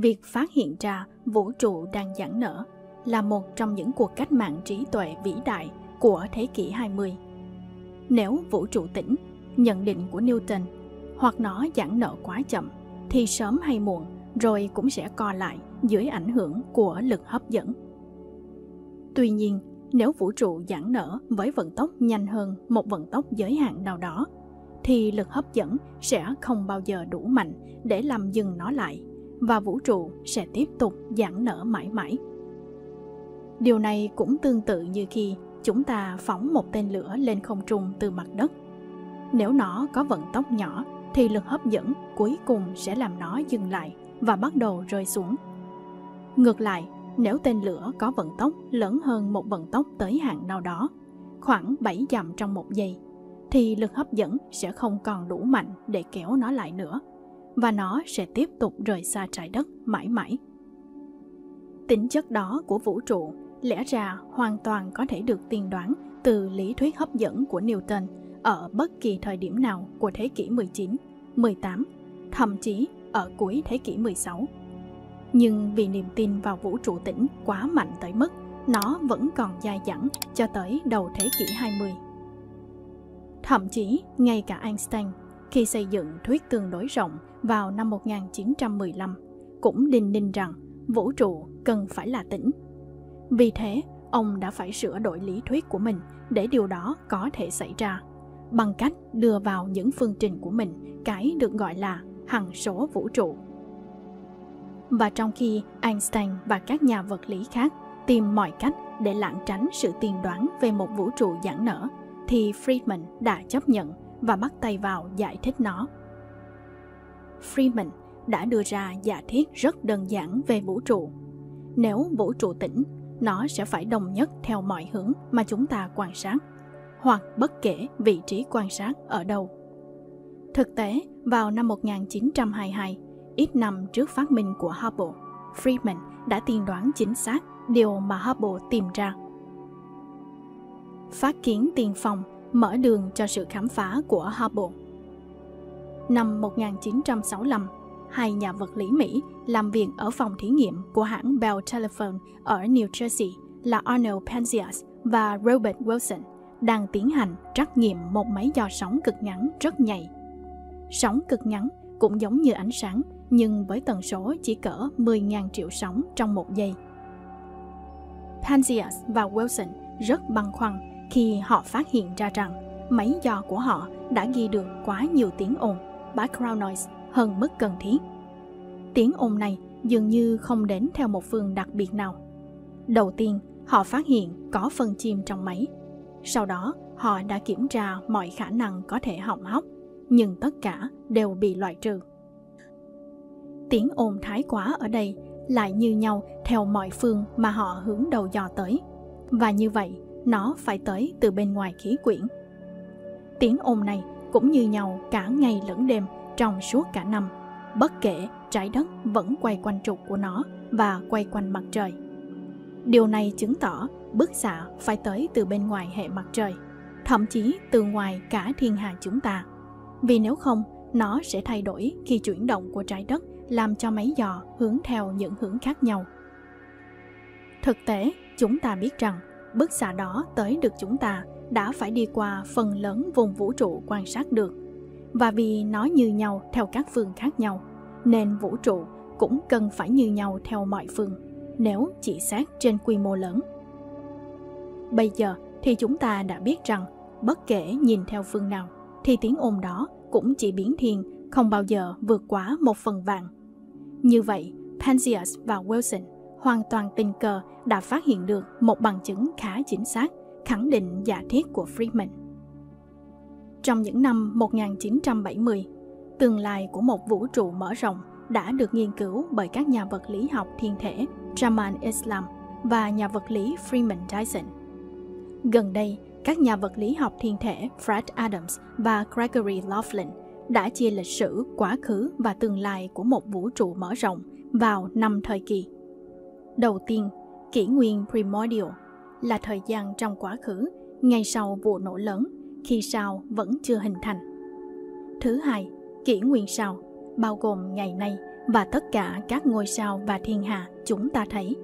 việc phát hiện ra vũ trụ đang giãn nở là một trong những cuộc cách mạng trí tuệ vĩ đại của thế kỷ 20. Nếu vũ trụ tĩnh, nhận định của Newton, hoặc nó giãn nở quá chậm, thì sớm hay muộn rồi cũng sẽ co lại dưới ảnh hưởng của lực hấp dẫn. Tuy nhiên, nếu vũ trụ giãn nở với vận tốc nhanh hơn một vận tốc giới hạn nào đó, thì lực hấp dẫn sẽ không bao giờ đủ mạnh để làm dừng nó lại và vũ trụ sẽ tiếp tục giãn nở mãi mãi. Điều này cũng tương tự như khi chúng ta phóng một tên lửa lên không trung từ mặt đất. Nếu nó có vận tốc nhỏ thì lực hấp dẫn cuối cùng sẽ làm nó dừng lại và bắt đầu rơi xuống. Ngược lại, nếu tên lửa có vận tốc lớn hơn một vận tốc tới hạn nào đó, khoảng 7 dặm trong một giây, thì lực hấp dẫn sẽ không còn đủ mạnh để kéo nó lại nữa và nó sẽ tiếp tục rời xa trái đất mãi mãi. Tính chất đó của vũ trụ lẽ ra hoàn toàn có thể được tiên đoán từ lý thuyết hấp dẫn của Newton ở bất kỳ thời điểm nào của thế kỷ 19, 18, thậm chí ở cuối thế kỷ 16. Nhưng vì niềm tin vào vũ trụ tĩnh quá mạnh tới mức nó vẫn còn dai dẳng cho tới đầu thế kỷ 20. Thậm chí, ngay cả Einstein, khi xây dựng thuyết tương đối rộng vào năm 1915, cũng đinh ninh rằng vũ trụ cần phải là tĩnh. Vì thế, ông đã phải sửa đổi lý thuyết của mình để điều đó có thể xảy ra bằng cách đưa vào những phương trình của mình cái được gọi là hằng số vũ trụ. Và trong khi Einstein và các nhà vật lý khác tìm mọi cách để lảng tránh sự tiên đoán về một vũ trụ giãn nở, thì Friedman đã chấp nhận và bắt tay vào giải thích nó. Friedman đã đưa ra giả thiết rất đơn giản về vũ trụ. Nếu vũ trụ tĩnh, nó sẽ phải đồng nhất theo mọi hướng mà chúng ta quan sát, hoặc bất kể vị trí quan sát ở đâu. Thực tế, vào năm 1922, ít năm trước phát minh của Hubble, Friedman đã tiên đoán chính xác điều mà Hubble tìm ra. Phát kiến tiền phòng mở đường cho sự khám phá của Hubble. Năm 1965, hai nhà vật lý Mỹ làm việc ở phòng thí nghiệm của hãng Bell Telephone ở New Jersey là Arnold Penzias và Robert Wilson đang tiến hành trắc nghiệm một máy dò sóng cực ngắn rất nhạy. Sóng cực ngắn cũng giống như ánh sáng nhưng với tần số chỉ cỡ 10.000 triệu sóng trong một giây. Penzias và Wilson rất băn khoăn khi họ phát hiện ra rằng máy dò của họ đã ghi được quá nhiều tiếng ồn background noise hơn mức cần thiết. Tiếng ồn này dường như không đến theo một phương đặc biệt nào. Đầu tiên, họ phát hiện có phân chim trong máy. Sau đó, họ đã kiểm tra mọi khả năng có thể hỏng hóc, nhưng tất cả đều bị loại trừ. Tiếng ồn thái quá ở đây lại như nhau theo mọi phương mà họ hướng đầu dò tới. Và như vậy, nó phải tới từ bên ngoài khí quyển. Tiếng ồn này cũng như nhau cả ngày lẫn đêm trong suốt cả năm, bất kể trái đất vẫn quay quanh trục của nó và quay quanh mặt trời. Điều này chứng tỏ bức xạ phải tới từ bên ngoài hệ mặt trời, thậm chí từ ngoài cả thiên hà chúng ta. Vì nếu không, nó sẽ thay đổi khi chuyển động của trái đất làm cho máy dò hướng theo những hướng khác nhau. Thực tế, chúng ta biết rằng bức xạ đó tới được chúng ta đã phải đi qua phần lớn vùng vũ trụ quan sát được. Và vì nó như nhau theo các phương khác nhau, nên vũ trụ cũng cần phải như nhau theo mọi phương, nếu chỉ xét trên quy mô lớn. Bây giờ thì chúng ta đã biết rằng bất kể nhìn theo phương nào thì tiếng ồn đó cũng chỉ biến thiên không bao giờ vượt quá một phần vạn Như vậy, Penzias và Wilson hoàn toàn tình cờ đã phát hiện được một bằng chứng khá chính xác khẳng định giả thiết của Friedman. Trong những năm 1970, tương lai của một vũ trụ mở rộng đã được nghiên cứu bởi các nhà vật lý học thiên thể Jamal Islam và nhà vật lý Freeman Dyson. Gần đây, các nhà vật lý học thiên thể Fred Adams và Gregory Laughlin đã chia lịch sử quá khứ và tương lai của một vũ trụ mở rộng vào năm thời kỳ. Đầu tiên, kỷ nguyên Primordial là thời gian trong quá khứ, ngay sau vụ nổ lớn, khi sao vẫn chưa hình thành. Thứ hai, kỷ nguyên sao, bao gồm ngày nay và tất cả các ngôi sao và thiên hà chúng ta thấy.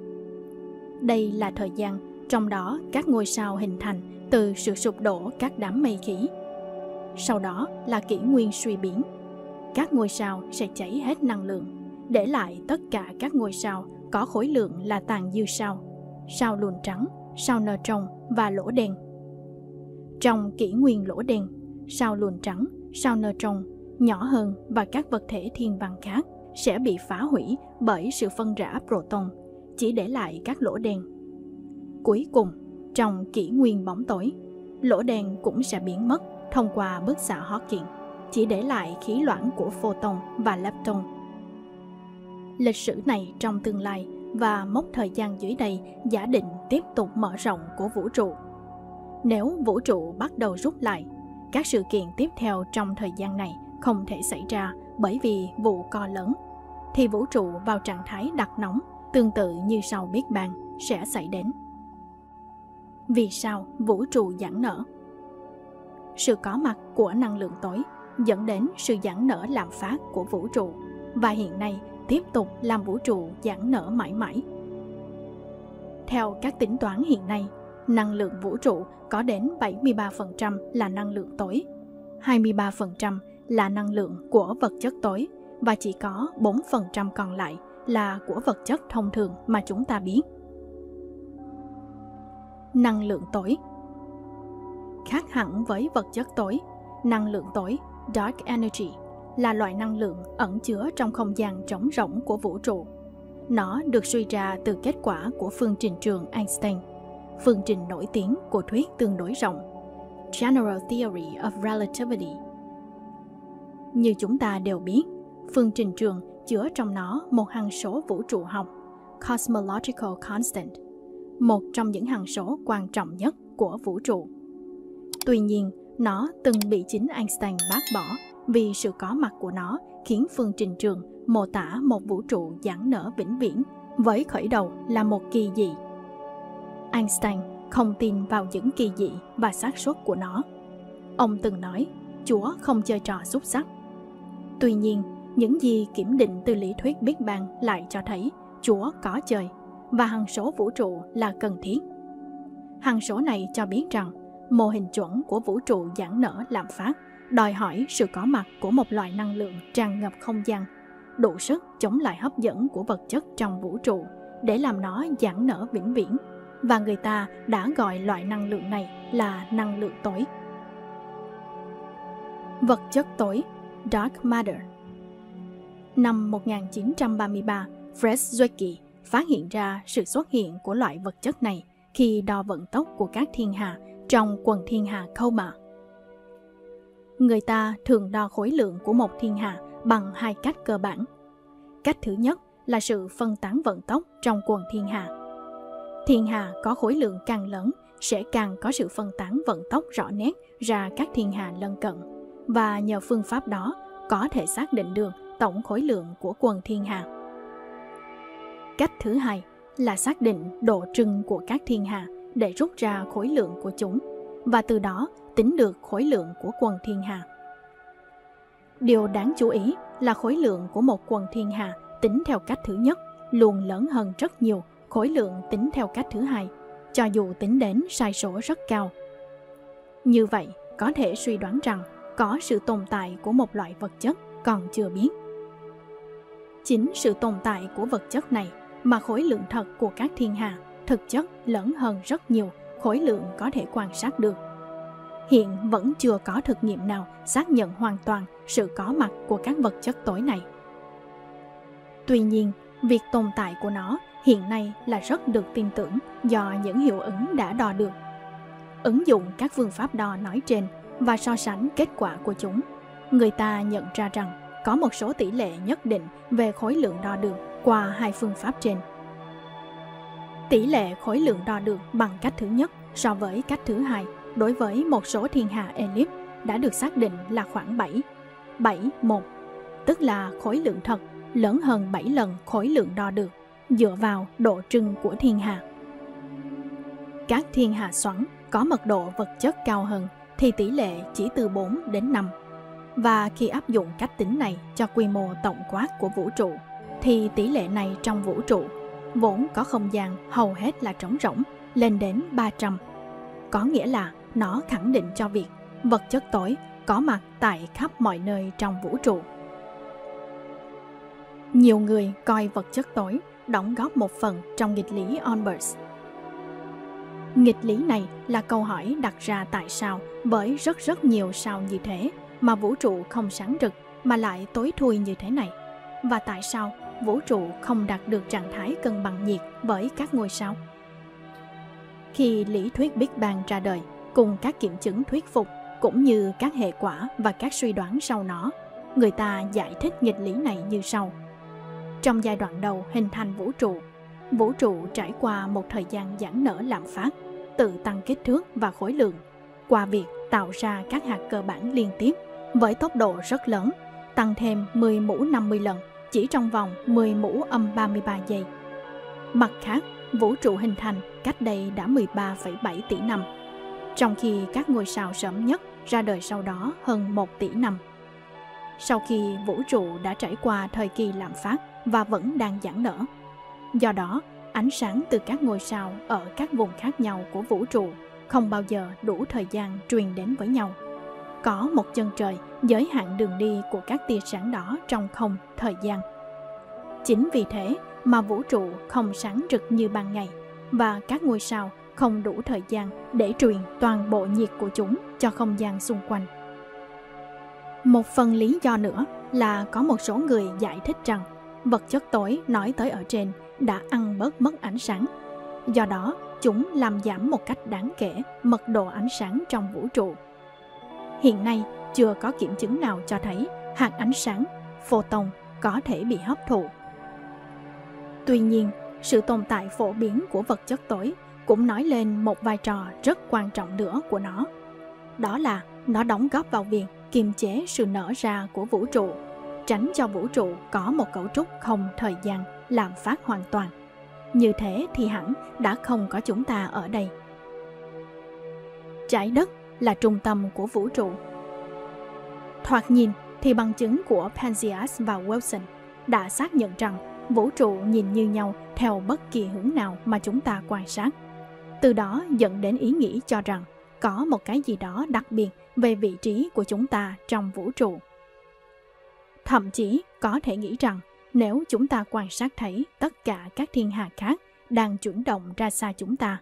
Đây là thời gian trong đó các ngôi sao hình thành từ sự sụp đổ các đám mây khí. Sau đó là kỷ nguyên suy biến. Các ngôi sao sẽ cháy hết năng lượng, để lại tất cả các ngôi sao có khối lượng là tàn dư sao, sao lùn trắng, sao nơ trồng và lỗ đen. Trong kỷ nguyên lỗ đen, sao lùn trắng, sao nơ trồng nhỏ hơn và các vật thể thiên văn khác sẽ bị phá hủy bởi sự phân rã proton, chỉ để lại các lỗ đen. Cuối cùng, trong kỷ nguyên bóng tối, lỗ đen cũng sẽ biến mất thông qua bức xạ Hawking, chỉ để lại khí loãng của photon và lepton. Lịch sử này trong tương lai và mốc thời gian dưới đây giả định tiếp tục mở rộng của vũ trụ. Nếu vũ trụ bắt đầu rút lại, các sự kiện tiếp theo trong thời gian này không thể xảy ra bởi vì vụ co lớn, thì vũ trụ vào trạng thái đặc nóng tương tự như sau biết bàn sẽ xảy đến. Vì sao vũ trụ giãn nở? Sự có mặt của năng lượng tối dẫn đến sự giãn nở làm phát của vũ trụ và hiện nay tiếp tục làm vũ trụ giãn nở mãi mãi. Theo các tính toán hiện nay, năng lượng vũ trụ có đến 73% là năng lượng tối, 23% là năng lượng của vật chất tối và chỉ có 4% còn lại là của vật chất thông thường mà chúng ta biết. Năng lượng tối Khác hẳn với vật chất tối, năng lượng tối, dark energy, là loại năng lượng ẩn chứa trong không gian trống rỗng của vũ trụ. Nó được suy ra từ kết quả của phương trình trường Einstein, phương trình nổi tiếng của thuyết tương đối rộng, General Theory of Relativity. Như chúng ta đều biết, phương trình trường chứa trong nó một hằng số vũ trụ học, Cosmological Constant, một trong những hằng số quan trọng nhất của vũ trụ. Tuy nhiên, nó từng bị chính Einstein bác bỏ vì sự có mặt của nó khiến phương trình trường mô tả một vũ trụ giãn nở vĩnh viễn với khởi đầu là một kỳ dị. Einstein không tin vào những kỳ dị và xác suất của nó. Ông từng nói, Chúa không chơi trò xúc sắc. Tuy nhiên, những gì kiểm định từ lý thuyết Big Bang lại cho thấy Chúa có trời và hằng số vũ trụ là cần thiết. Hằng số này cho biết rằng mô hình chuẩn của vũ trụ giãn nở làm phát đòi hỏi sự có mặt của một loại năng lượng tràn ngập không gian, đủ sức chống lại hấp dẫn của vật chất trong vũ trụ để làm nó giãn nở vĩnh viễn. Và người ta đã gọi loại năng lượng này là năng lượng tối. Vật chất tối Dark Matter Năm 1933, Fred Zwicky phát hiện ra sự xuất hiện của loại vật chất này khi đo vận tốc của các thiên hà trong quần thiên hà Coma người ta thường đo khối lượng của một thiên hà bằng hai cách cơ bản. Cách thứ nhất là sự phân tán vận tốc trong quần thiên hà. Thiên hà có khối lượng càng lớn, sẽ càng có sự phân tán vận tốc rõ nét ra các thiên hà lân cận và nhờ phương pháp đó, có thể xác định được tổng khối lượng của quần thiên hà. Cách thứ hai là xác định độ trưng của các thiên hà để rút ra khối lượng của chúng và từ đó tính được khối lượng của quần thiên hà. Điều đáng chú ý là khối lượng của một quần thiên hà tính theo cách thứ nhất luôn lớn hơn rất nhiều khối lượng tính theo cách thứ hai, cho dù tính đến sai số rất cao. Như vậy, có thể suy đoán rằng có sự tồn tại của một loại vật chất còn chưa biết. Chính sự tồn tại của vật chất này mà khối lượng thật của các thiên hà thực chất lớn hơn rất nhiều khối lượng có thể quan sát được hiện vẫn chưa có thực nghiệm nào xác nhận hoàn toàn sự có mặt của các vật chất tối này. Tuy nhiên, việc tồn tại của nó hiện nay là rất được tin tưởng do những hiệu ứng đã đo được. Ứng dụng các phương pháp đo nói trên và so sánh kết quả của chúng, người ta nhận ra rằng có một số tỷ lệ nhất định về khối lượng đo được qua hai phương pháp trên. Tỷ lệ khối lượng đo được bằng cách thứ nhất so với cách thứ hai đối với một số thiên hà elip đã được xác định là khoảng 7, 7, 1, tức là khối lượng thật lớn hơn 7 lần khối lượng đo được dựa vào độ trưng của thiên hà. Các thiên hà xoắn có mật độ vật chất cao hơn thì tỷ lệ chỉ từ 4 đến 5. Và khi áp dụng cách tính này cho quy mô tổng quát của vũ trụ thì tỷ lệ này trong vũ trụ vốn có không gian hầu hết là trống rỗng lên đến 300. Có nghĩa là nó khẳng định cho việc vật chất tối có mặt tại khắp mọi nơi trong vũ trụ. Nhiều người coi vật chất tối đóng góp một phần trong nghịch lý Olbers. Nghịch lý này là câu hỏi đặt ra tại sao bởi rất rất nhiều sao như thế mà vũ trụ không sáng rực mà lại tối thui như thế này. Và tại sao vũ trụ không đạt được trạng thái cân bằng nhiệt với các ngôi sao? Khi lý thuyết Big Bang ra đời, cùng các kiểm chứng thuyết phục cũng như các hệ quả và các suy đoán sau nó, người ta giải thích nghịch lý này như sau. Trong giai đoạn đầu hình thành vũ trụ, vũ trụ trải qua một thời gian giãn nở lạm phát, tự tăng kích thước và khối lượng qua việc tạo ra các hạt cơ bản liên tiếp với tốc độ rất lớn, tăng thêm 10 mũ 50 lần chỉ trong vòng 10 mũ âm 33 giây. Mặt khác, vũ trụ hình thành cách đây đã 13,7 tỷ năm, trong khi các ngôi sao sớm nhất ra đời sau đó hơn 1 tỷ năm. Sau khi vũ trụ đã trải qua thời kỳ lạm phát và vẫn đang giãn nở. Do đó, ánh sáng từ các ngôi sao ở các vùng khác nhau của vũ trụ không bao giờ đủ thời gian truyền đến với nhau. Có một chân trời giới hạn đường đi của các tia sáng đó trong không thời gian. Chính vì thế mà vũ trụ không sáng rực như ban ngày và các ngôi sao không đủ thời gian để truyền toàn bộ nhiệt của chúng cho không gian xung quanh. Một phần lý do nữa là có một số người giải thích rằng vật chất tối nói tới ở trên đã ăn bớt mất ánh sáng. Do đó, chúng làm giảm một cách đáng kể mật độ ánh sáng trong vũ trụ. Hiện nay, chưa có kiểm chứng nào cho thấy hạt ánh sáng, photon, có thể bị hấp thụ. Tuy nhiên, sự tồn tại phổ biến của vật chất tối cũng nói lên một vai trò rất quan trọng nữa của nó. Đó là nó đóng góp vào việc kiềm chế sự nở ra của vũ trụ, tránh cho vũ trụ có một cấu trúc không thời gian làm phát hoàn toàn. Như thế thì hẳn đã không có chúng ta ở đây. Trái đất là trung tâm của vũ trụ. Thoạt nhìn thì bằng chứng của Panzias và Wilson đã xác nhận rằng vũ trụ nhìn như nhau theo bất kỳ hướng nào mà chúng ta quan sát. Từ đó dẫn đến ý nghĩ cho rằng có một cái gì đó đặc biệt về vị trí của chúng ta trong vũ trụ. Thậm chí có thể nghĩ rằng nếu chúng ta quan sát thấy tất cả các thiên hà khác đang chuyển động ra xa chúng ta,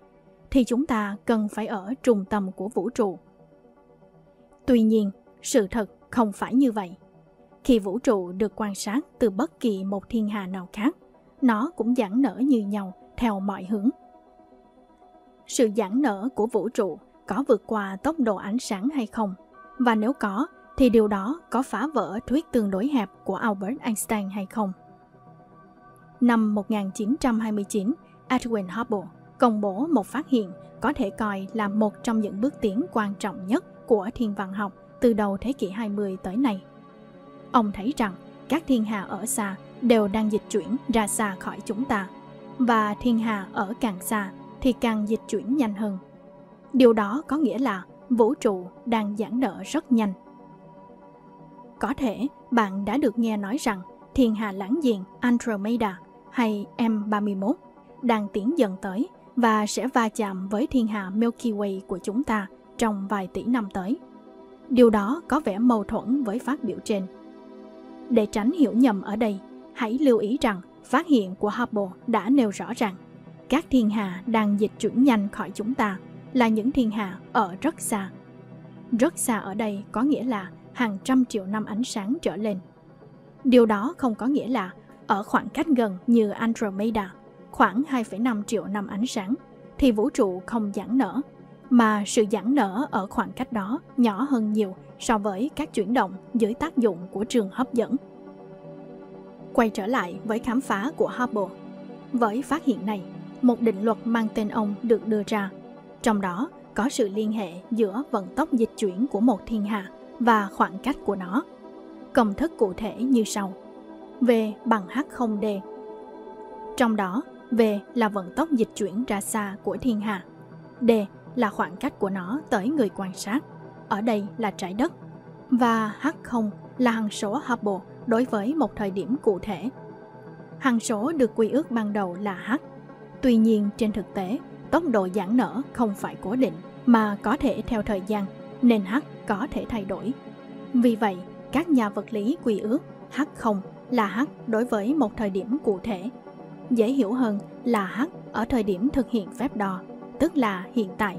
thì chúng ta cần phải ở trung tâm của vũ trụ. Tuy nhiên, sự thật không phải như vậy. Khi vũ trụ được quan sát từ bất kỳ một thiên hà nào khác, nó cũng giãn nở như nhau theo mọi hướng. Sự giãn nở của vũ trụ có vượt qua tốc độ ánh sáng hay không? Và nếu có, thì điều đó có phá vỡ thuyết tương đối hẹp của Albert Einstein hay không? Năm 1929, Edwin Hubble công bố một phát hiện có thể coi là một trong những bước tiến quan trọng nhất của thiên văn học từ đầu thế kỷ 20 tới nay. Ông thấy rằng các thiên hà ở xa đều đang dịch chuyển ra xa khỏi chúng ta và thiên hà ở càng xa thì càng dịch chuyển nhanh hơn. Điều đó có nghĩa là vũ trụ đang giãn nở rất nhanh. Có thể bạn đã được nghe nói rằng thiên hà láng giềng Andromeda hay M31 đang tiến dần tới và sẽ va chạm với thiên hà Milky Way của chúng ta trong vài tỷ năm tới. Điều đó có vẻ mâu thuẫn với phát biểu trên. Để tránh hiểu nhầm ở đây, hãy lưu ý rằng phát hiện của Hubble đã nêu rõ rằng các thiên hà đang dịch chuyển nhanh khỏi chúng ta là những thiên hà ở rất xa. Rất xa ở đây có nghĩa là hàng trăm triệu năm ánh sáng trở lên. Điều đó không có nghĩa là ở khoảng cách gần như Andromeda, khoảng 2,5 triệu năm ánh sáng, thì vũ trụ không giãn nở, mà sự giãn nở ở khoảng cách đó nhỏ hơn nhiều so với các chuyển động dưới tác dụng của trường hấp dẫn. Quay trở lại với khám phá của Hubble. Với phát hiện này, một định luật mang tên ông được đưa ra. Trong đó có sự liên hệ giữa vận tốc dịch chuyển của một thiên hà và khoảng cách của nó. Công thức cụ thể như sau. V bằng H0D. Trong đó, V là vận tốc dịch chuyển ra xa của thiên hà. D là khoảng cách của nó tới người quan sát. Ở đây là trái đất. Và H0 là hằng số Hubble đối với một thời điểm cụ thể. hằng số được quy ước ban đầu là h. Tuy nhiên trên thực tế, tốc độ giãn nở không phải cố định mà có thể theo thời gian, nên h có thể thay đổi. Vì vậy, các nhà vật lý quy ước h0 là h đối với một thời điểm cụ thể. Dễ hiểu hơn là h ở thời điểm thực hiện phép đo, tức là hiện tại.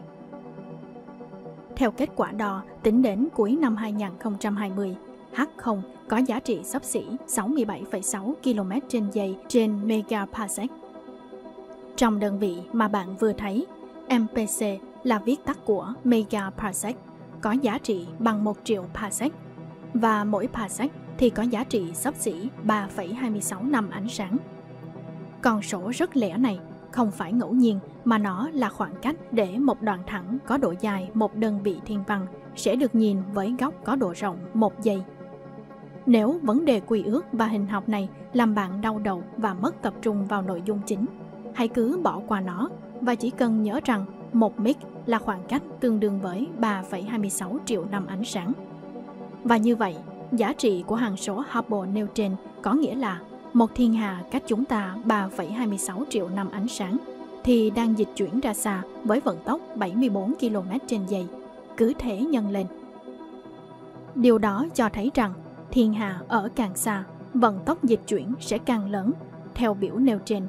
Theo kết quả đo tính đến cuối năm 2020, H0 có giá trị xấp xỉ 67,6 km trên giây trên megaparsec. Trong đơn vị mà bạn vừa thấy, MPC là viết tắt của mega parsec có giá trị bằng 1 triệu parsec và mỗi parsec thì có giá trị xấp xỉ 3,26 năm ánh sáng. Con số rất lẻ này không phải ngẫu nhiên mà nó là khoảng cách để một đoạn thẳng có độ dài một đơn vị thiên văn sẽ được nhìn với góc có độ rộng một giây. Nếu vấn đề quy ước và hình học này làm bạn đau đầu và mất tập trung vào nội dung chính, hãy cứ bỏ qua nó và chỉ cần nhớ rằng một mic là khoảng cách tương đương với 3,26 triệu năm ánh sáng. Và như vậy, giá trị của hằng số Hubble nêu trên có nghĩa là một thiên hà cách chúng ta 3,26 triệu năm ánh sáng thì đang dịch chuyển ra xa với vận tốc 74 km trên giây, cứ thế nhân lên. Điều đó cho thấy rằng thiên hà ở càng xa, vận tốc dịch chuyển sẽ càng lớn, theo biểu nêu trên.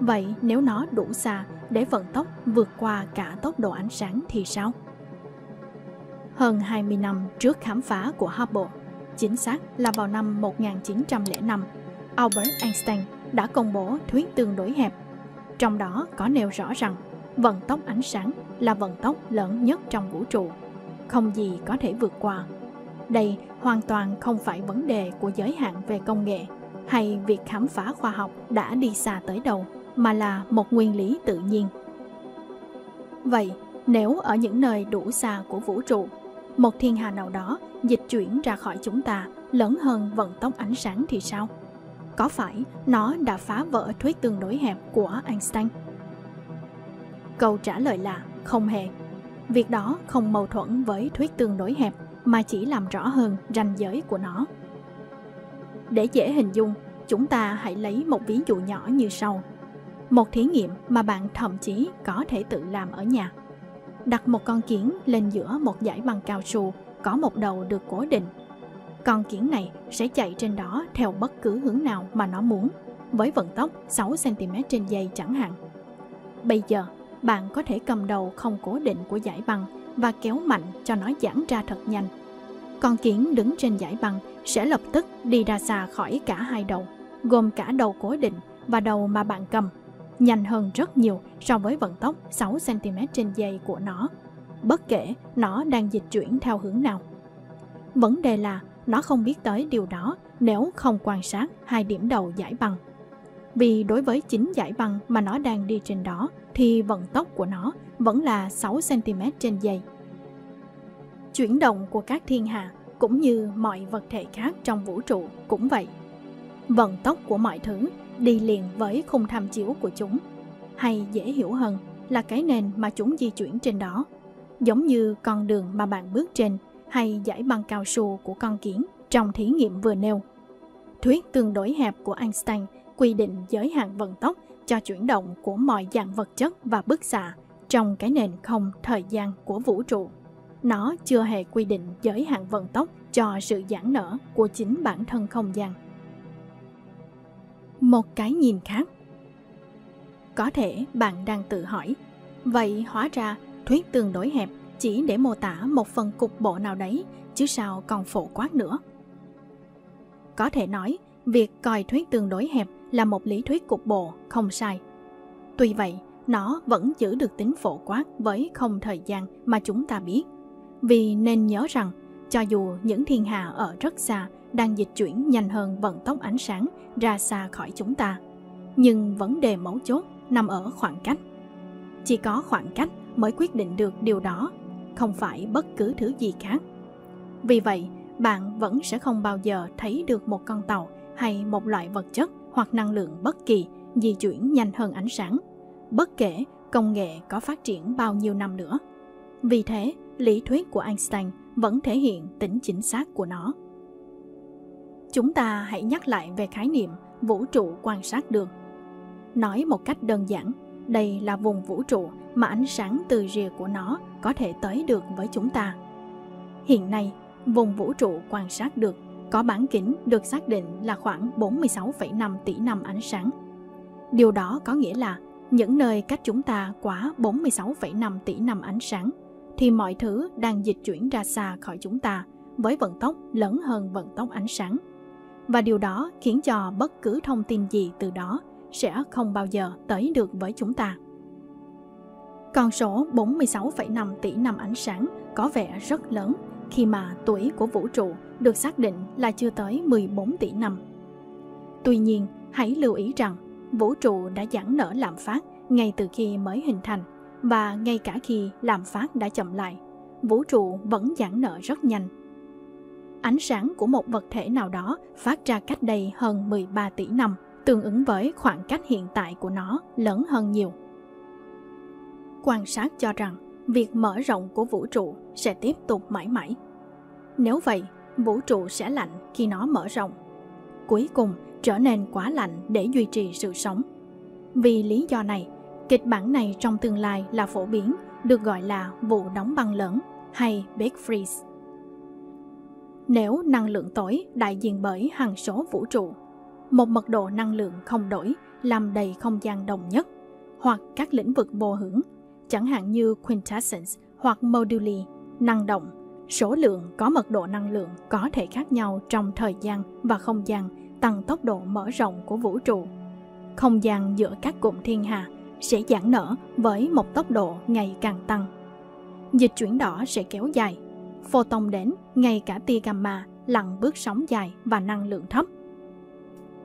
Vậy nếu nó đủ xa để vận tốc vượt qua cả tốc độ ánh sáng thì sao? Hơn 20 năm trước khám phá của Hubble, chính xác là vào năm 1905, Albert Einstein đã công bố thuyết tương đối hẹp. Trong đó có nêu rõ rằng vận tốc ánh sáng là vận tốc lớn nhất trong vũ trụ, không gì có thể vượt qua. Đây hoàn toàn không phải vấn đề của giới hạn về công nghệ hay việc khám phá khoa học đã đi xa tới đâu, mà là một nguyên lý tự nhiên. Vậy, nếu ở những nơi đủ xa của vũ trụ, một thiên hà nào đó dịch chuyển ra khỏi chúng ta lớn hơn vận tốc ánh sáng thì sao? có phải nó đã phá vỡ thuyết tương đối hẹp của Einstein? Câu trả lời là không hề. Việc đó không mâu thuẫn với thuyết tương đối hẹp mà chỉ làm rõ hơn ranh giới của nó. Để dễ hình dung, chúng ta hãy lấy một ví dụ nhỏ như sau. Một thí nghiệm mà bạn thậm chí có thể tự làm ở nhà. Đặt một con kiến lên giữa một dải băng cao su có một đầu được cố định con kiến này sẽ chạy trên đó theo bất cứ hướng nào mà nó muốn, với vận tốc 6cm trên giây chẳng hạn. Bây giờ, bạn có thể cầm đầu không cố định của dải băng và kéo mạnh cho nó giãn ra thật nhanh. Con kiến đứng trên dải băng sẽ lập tức đi ra xa khỏi cả hai đầu, gồm cả đầu cố định và đầu mà bạn cầm, nhanh hơn rất nhiều so với vận tốc 6cm trên giây của nó, bất kể nó đang dịch chuyển theo hướng nào. Vấn đề là nó không biết tới điều đó nếu không quan sát hai điểm đầu giải băng. Vì đối với chính giải băng mà nó đang đi trên đó thì vận tốc của nó vẫn là 6cm trên giây. Chuyển động của các thiên hà cũng như mọi vật thể khác trong vũ trụ cũng vậy. Vận tốc của mọi thứ đi liền với khung tham chiếu của chúng, hay dễ hiểu hơn là cái nền mà chúng di chuyển trên đó, giống như con đường mà bạn bước trên hay giải băng cao su của con kiến trong thí nghiệm vừa nêu. Thuyết tương đối hẹp của Einstein quy định giới hạn vận tốc cho chuyển động của mọi dạng vật chất và bức xạ trong cái nền không thời gian của vũ trụ. Nó chưa hề quy định giới hạn vận tốc cho sự giãn nở của chính bản thân không gian. Một cái nhìn khác Có thể bạn đang tự hỏi, vậy hóa ra thuyết tương đối hẹp chỉ để mô tả một phần cục bộ nào đấy, chứ sao còn phổ quát nữa. Có thể nói, việc coi thuyết tương đối hẹp là một lý thuyết cục bộ, không sai. Tuy vậy, nó vẫn giữ được tính phổ quát với không thời gian mà chúng ta biết. Vì nên nhớ rằng, cho dù những thiên hà ở rất xa đang dịch chuyển nhanh hơn vận tốc ánh sáng ra xa khỏi chúng ta, nhưng vấn đề mấu chốt nằm ở khoảng cách. Chỉ có khoảng cách mới quyết định được điều đó không phải bất cứ thứ gì khác. Vì vậy, bạn vẫn sẽ không bao giờ thấy được một con tàu hay một loại vật chất hoặc năng lượng bất kỳ di chuyển nhanh hơn ánh sáng, bất kể công nghệ có phát triển bao nhiêu năm nữa. Vì thế, lý thuyết của Einstein vẫn thể hiện tính chính xác của nó. Chúng ta hãy nhắc lại về khái niệm vũ trụ quan sát được. Nói một cách đơn giản, đây là vùng vũ trụ mà ánh sáng từ rìa của nó có thể tới được với chúng ta. Hiện nay, vùng vũ trụ quan sát được có bán kính được xác định là khoảng 46,5 tỷ năm ánh sáng. Điều đó có nghĩa là những nơi cách chúng ta quá 46,5 tỷ năm ánh sáng thì mọi thứ đang dịch chuyển ra xa khỏi chúng ta với vận tốc lớn hơn vận tốc ánh sáng. Và điều đó khiến cho bất cứ thông tin gì từ đó sẽ không bao giờ tới được với chúng ta. Con số 46,5 tỷ năm ánh sáng có vẻ rất lớn khi mà tuổi của vũ trụ được xác định là chưa tới 14 tỷ năm. Tuy nhiên, hãy lưu ý rằng vũ trụ đã giãn nở lạm phát ngay từ khi mới hình thành và ngay cả khi lạm phát đã chậm lại, vũ trụ vẫn giãn nở rất nhanh. Ánh sáng của một vật thể nào đó phát ra cách đây hơn 13 tỷ năm, tương ứng với khoảng cách hiện tại của nó lớn hơn nhiều. Quan sát cho rằng việc mở rộng của vũ trụ sẽ tiếp tục mãi mãi. Nếu vậy, vũ trụ sẽ lạnh khi nó mở rộng. Cuối cùng trở nên quá lạnh để duy trì sự sống. Vì lý do này, kịch bản này trong tương lai là phổ biến, được gọi là vụ đóng băng lớn hay Big Freeze. Nếu năng lượng tối đại diện bởi hằng số vũ trụ, một mật độ năng lượng không đổi làm đầy không gian đồng nhất, hoặc các lĩnh vực vô hưởng, chẳng hạn như quintessence hoặc moduli, năng động, số lượng có mật độ năng lượng có thể khác nhau trong thời gian và không gian tăng tốc độ mở rộng của vũ trụ. Không gian giữa các cụm thiên hà sẽ giãn nở với một tốc độ ngày càng tăng. Dịch chuyển đỏ sẽ kéo dài. Photon đến ngay cả tia gamma lặn bước sóng dài và năng lượng thấp.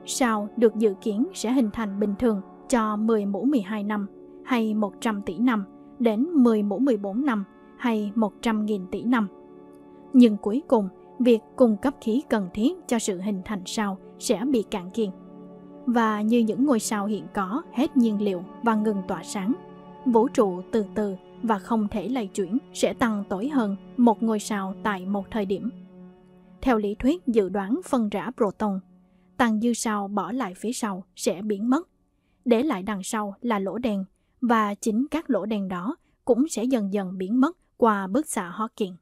Sao được dự kiến sẽ hình thành bình thường cho 10 mũ 12 năm hay 100 tỷ năm đến 10 mũ 14 năm hay 100.000 tỷ năm. Nhưng cuối cùng, việc cung cấp khí cần thiết cho sự hình thành sao sẽ bị cạn kiệt. Và như những ngôi sao hiện có hết nhiên liệu và ngừng tỏa sáng, vũ trụ từ từ và không thể lay chuyển sẽ tăng tối hơn một ngôi sao tại một thời điểm. Theo lý thuyết dự đoán phân rã proton, tăng dư sao bỏ lại phía sau sẽ biến mất, để lại đằng sau là lỗ đen và chính các lỗ đen đó cũng sẽ dần dần biến mất qua bức xạ Hawking.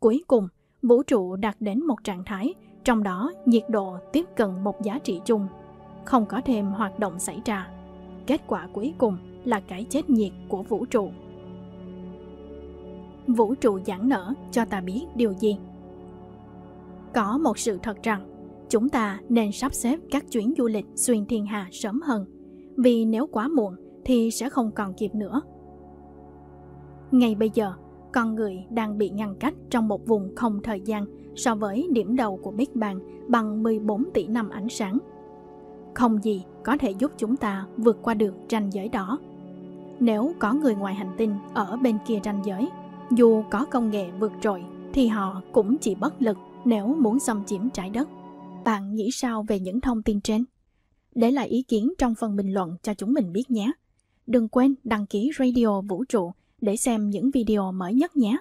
Cuối cùng, vũ trụ đạt đến một trạng thái trong đó nhiệt độ tiếp cận một giá trị chung, không có thêm hoạt động xảy ra. Kết quả cuối cùng là cái chết nhiệt của vũ trụ. Vũ trụ giãn nở cho ta biết điều gì? Có một sự thật rằng, chúng ta nên sắp xếp các chuyến du lịch xuyên thiên hà sớm hơn, vì nếu quá muộn thì sẽ không còn kịp nữa. Ngay bây giờ, con người đang bị ngăn cách trong một vùng không thời gian so với điểm đầu của Big Bang bằng 14 tỷ năm ánh sáng. Không gì có thể giúp chúng ta vượt qua được ranh giới đó. Nếu có người ngoài hành tinh ở bên kia ranh giới, dù có công nghệ vượt trội thì họ cũng chỉ bất lực nếu muốn xâm chiếm trái đất. Bạn nghĩ sao về những thông tin trên? Để lại ý kiến trong phần bình luận cho chúng mình biết nhé. Đừng quên đăng ký Radio Vũ trụ để xem những video mới nhất nhé.